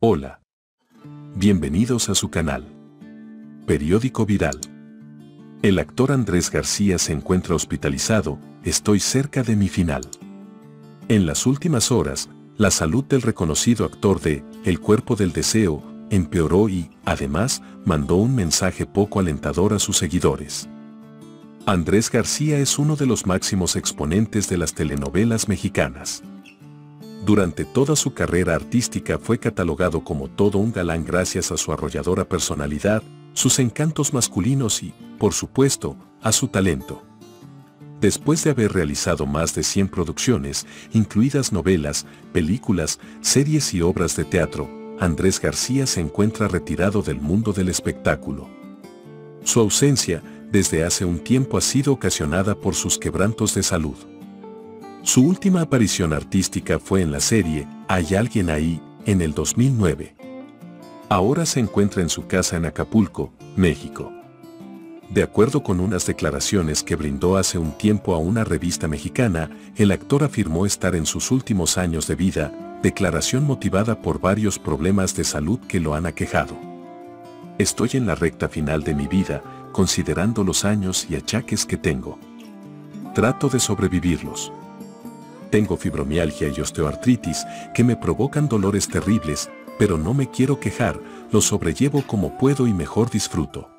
Hola. Bienvenidos a su canal. Periódico Viral. El actor Andrés García se encuentra hospitalizado, estoy cerca de mi final. En las últimas horas, la salud del reconocido actor de El cuerpo del deseo empeoró y, además, mandó un mensaje poco alentador a sus seguidores. Andrés García es uno de los máximos exponentes de las telenovelas mexicanas. Durante toda su carrera artística fue catalogado como todo un galán gracias a su arrolladora personalidad, sus encantos masculinos y, por supuesto, a su talento. Después de haber realizado más de 100 producciones, incluidas novelas, películas, series y obras de teatro, Andrés García se encuentra retirado del mundo del espectáculo. Su ausencia, desde hace un tiempo ha sido ocasionada por sus quebrantos de salud. Su última aparición artística fue en la serie Hay alguien ahí, en el 2009. Ahora se encuentra en su casa en Acapulco, México. De acuerdo con unas declaraciones que brindó hace un tiempo a una revista mexicana, el actor afirmó estar en sus últimos años de vida, declaración motivada por varios problemas de salud que lo han aquejado. Estoy en la recta final de mi vida, considerando los años y achaques que tengo. Trato de sobrevivirlos. Tengo fibromialgia y osteoartritis que me provocan dolores terribles, pero no me quiero quejar, lo sobrellevo como puedo y mejor disfruto.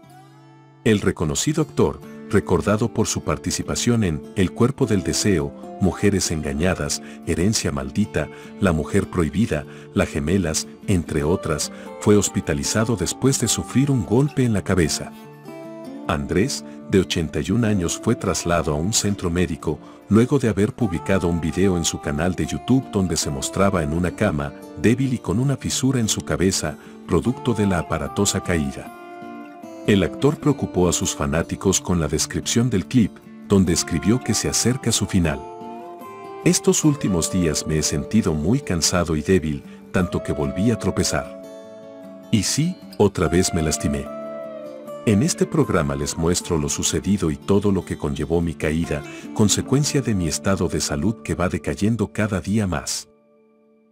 El reconocido actor, recordado por su participación en El cuerpo del deseo, Mujeres engañadas, Herencia maldita, La mujer prohibida, La gemelas, entre otras, fue hospitalizado después de sufrir un golpe en la cabeza. Andrés, de 81 años, fue trasladado a un centro médico luego de haber publicado un video en su canal de YouTube donde se mostraba en una cama, débil y con una fisura en su cabeza, producto de la aparatosa caída. El actor preocupó a sus fanáticos con la descripción del clip, donde escribió que se acerca su final. Estos últimos días me he sentido muy cansado y débil, tanto que volví a tropezar. Y sí, otra vez me lastimé. En este programa les muestro lo sucedido y todo lo que conllevó mi caída, consecuencia de mi estado de salud que va decayendo cada día más.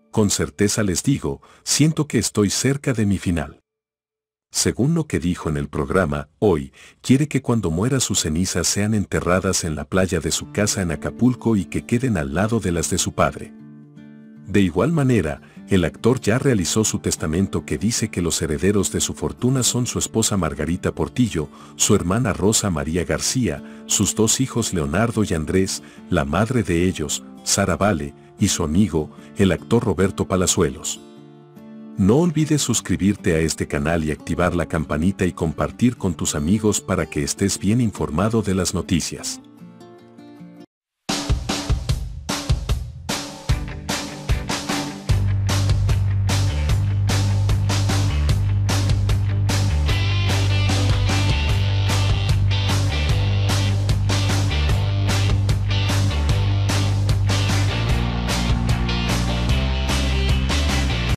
Con certeza les digo, siento que estoy cerca de mi final. Según lo que dijo en el programa, hoy, quiere que cuando muera sus cenizas sean enterradas en la playa de su casa en Acapulco y que queden al lado de las de su padre. De igual manera, el actor ya realizó su testamento que dice que los herederos de su fortuna son su esposa Margarita Portillo, su hermana Rosa María García, sus dos hijos Leonardo y Andrés, la madre de ellos, Sara Vale, y su amigo, el actor Roberto Palazuelos. No olvides suscribirte a este canal y activar la campanita y compartir con tus amigos para que estés bien informado de las noticias.